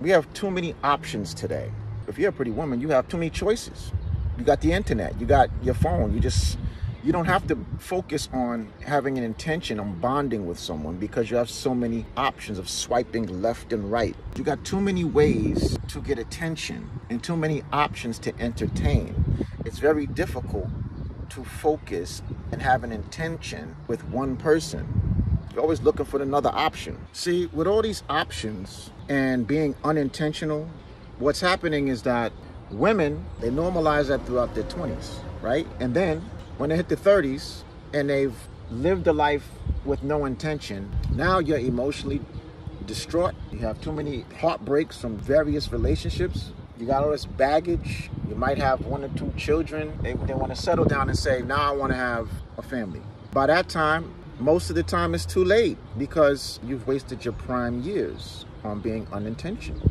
we have too many options today. If you're a pretty woman, you have too many choices. You got the internet, you got your phone, you just you don't have to focus on having an intention on bonding with someone because you have so many options of swiping left and right. You got too many ways to get attention and too many options to entertain. It's very difficult to focus and have an intention with one person. You're always looking for another option. See, with all these options and being unintentional, what's happening is that women, they normalize that throughout their 20s, right? And then when they hit the 30s and they've lived a life with no intention, now you're emotionally distraught. You have too many heartbreaks from various relationships. You got all this baggage. You might have one or two children. They, they want to settle down and say, now I want to have a family. By that time, most of the time it's too late because you've wasted your prime years on being unintentional.